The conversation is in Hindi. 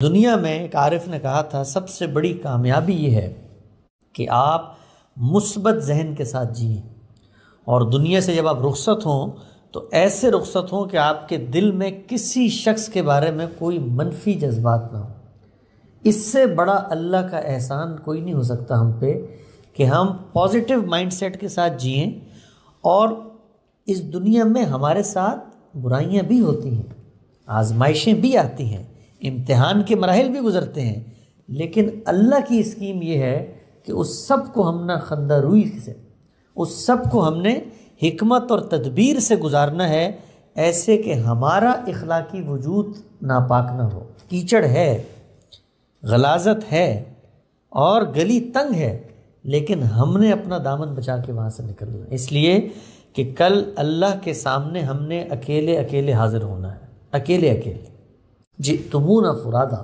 दुनिया में एक आरिफ ने कहा था, सबसे बड़ी कामयाबी ये है कि आप मुस्बत जहन के साथ जिए। और दुनिया से जब आप रुखसत हों तो ऐसे रुखसत हों कि आपके दिल में किसी शख्स के बारे में कोई मनफी जज्बात ना हो। इससे बड़ा अल्लाह का एहसान कोई नहीं हो सकता हम पे कि हम पॉजिटिव माइंडसेट के साथ जिए और इस दुनिया में हमारे साथ बुराइयाँ भी होती हैं, आजमाइशें भी आती हैं। इम्तिहान के मराहल भी गुजरते हैं, लेकिन अल्लाह की स्कीम ये है कि उस सबको हम ना खंदा रुई से, उस सबको हमने हमत और तदबीर से गुजारना है, ऐसे कि हमारा इखलाकी वजूद नापाक ना हो। कीचड़ है, गलाजत है और गली तंग है, लेकिन हमने अपना दामन बचा के वहाँ से निकलना इसलिए कि कल अल्लाह के सामने हमने अकेले अकेले हाजिर होना है अकेले अकेले जी तुमून फुरादा